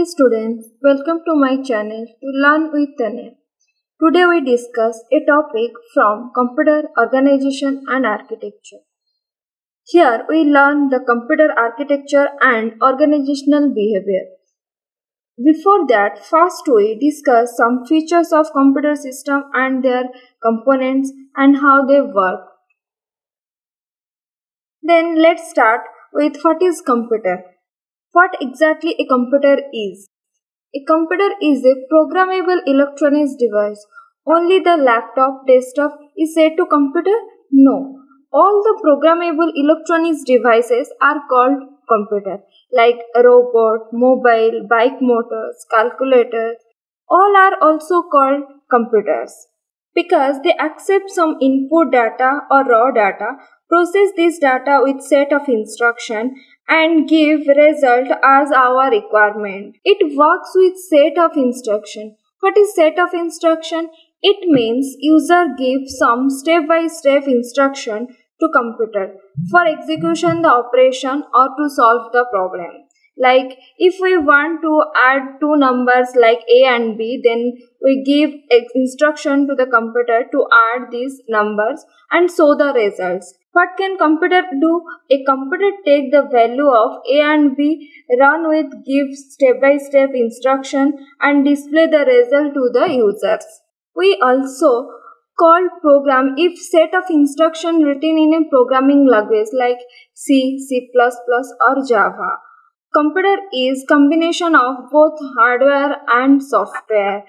Hey students, welcome to my channel to learn with Tanaya. Today we discuss a topic from computer organization and architecture. Here we learn the computer architecture and organizational behavior. Before that, first we discuss some features of computer system and their components and how they work. Then let's start with what is computer. What exactly a computer is? A computer is a programmable electronic device. Only the laptop, desktop is said to computer? No. All the programmable electronic devices are called computer like a robot, mobile, bike motors, calculators. All are also called computers because they accept some input data or raw data process this data with set of instruction and give result as our requirement. It works with set of instruction. What is set of instruction? It means user gives some step-by-step instruction to computer for execution the operation or to solve the problem. Like if we want to add two numbers like a and b, then we give instruction to the computer to add these numbers and show the results. What can computer do? A computer take the value of A and B, run with give step-by-step instruction and display the result to the users. We also call program if set of instruction written in a programming language like C, C++ or Java. Computer is combination of both hardware and software.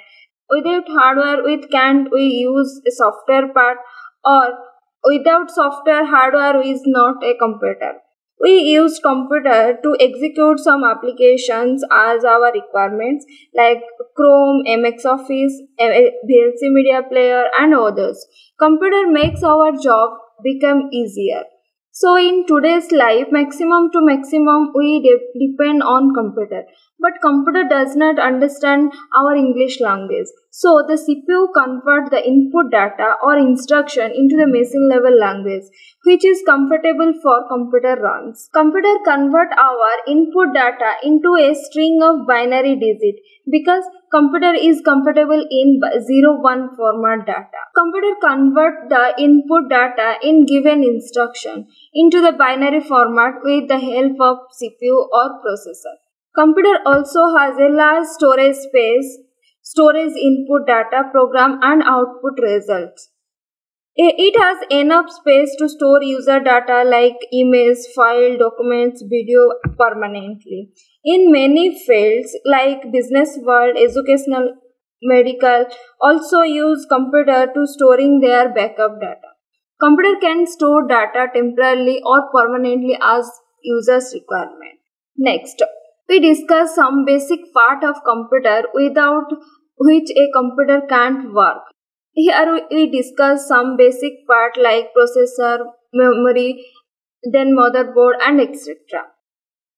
Without hardware, we can't we use software part or Without software, hardware is not a computer. We use computer to execute some applications as our requirements like Chrome, MS Office, VLC Media Player and others. Computer makes our job become easier. So in today's life, maximum to maximum, we de depend on computer. But computer does not understand our English language. So the CPU convert the input data or instruction into the machine level language, which is comfortable for computer runs. Computer convert our input data into a string of binary digit because computer is comfortable in 0-1 format data. Computer convert the input data in given instruction into the binary format with the help of CPU or processor. Computer also has a large storage space, storage input data, program and output results. It has enough space to store user data like emails, file, documents, video permanently. In many fields like business world, educational, medical also use computer to storing their backup data. Computer can store data temporarily or permanently as user's requirement. Next, we discuss some basic part of computer without which a computer can't work. Here we discuss some basic part like processor, memory, then motherboard and etc.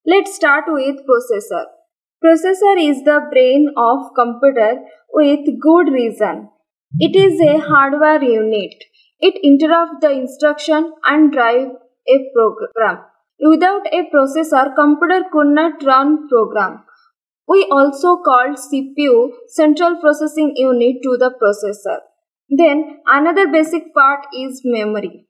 Let's start with processor. Processor is the brain of computer with good reason. It is a hardware unit. It interrupts the instruction and drive a program. Without a processor, computer could not run program. We also call CPU central processing unit to the processor. Then another basic part is memory.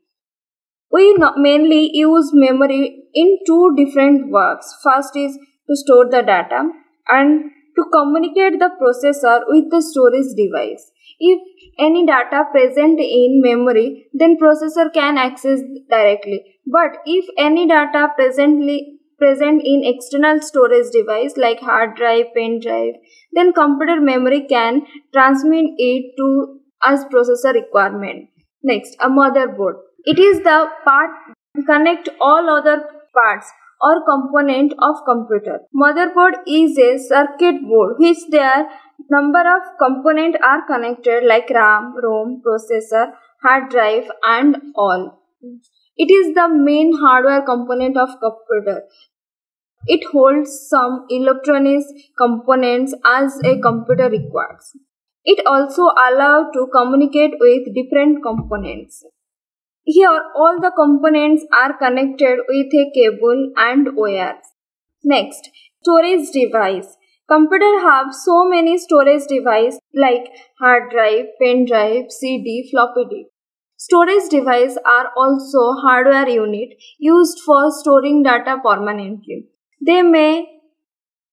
We mainly use memory in two different works. First is to store the data and to communicate the processor with the storage device. If any data present in memory, then processor can access directly. But if any data presently present in external storage device like hard drive, pen drive, then computer memory can transmit it to as processor requirement. Next, a motherboard. It is the part connect all other parts or component of computer. Motherboard is a circuit board which their number of component are connected like RAM, ROM, processor, hard drive and all. It is the main hardware component of computer. It holds some electronic components as a computer requires. It also allows to communicate with different components. Here all the components are connected with a cable and wires. Next, storage device. Computer have so many storage device like hard drive, pen drive, CD, floppy disk. Storage device are also hardware unit used for storing data permanently. They may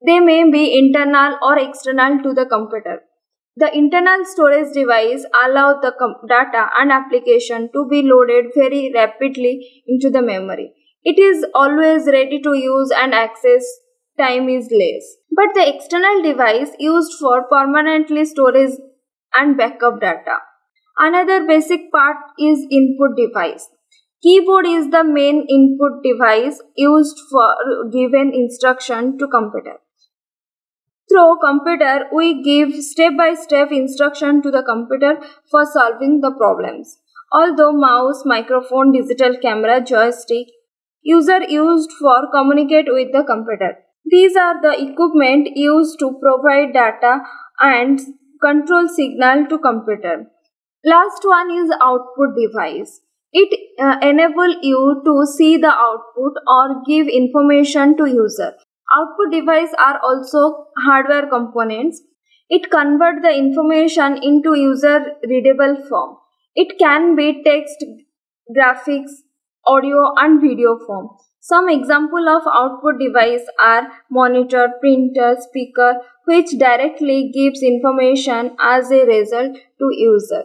they may be internal or external to the computer. The internal storage device allow the data and application to be loaded very rapidly into the memory. It is always ready to use and access time is less. But the external device used for permanently storage and backup data. Another basic part is input device. Keyboard is the main input device used for given instruction to computer. Through computer, we give step-by-step instruction to the computer for solving the problems. Although mouse, microphone, digital camera, joystick, user used for communicate with the computer. These are the equipment used to provide data and control signal to computer. Last one is output device. It uh, enable you to see the output or give information to user. Output device are also hardware components. It convert the information into user readable form. It can be text, graphics, audio and video form. Some example of output device are monitor, printer, speaker which directly gives information as a result to user.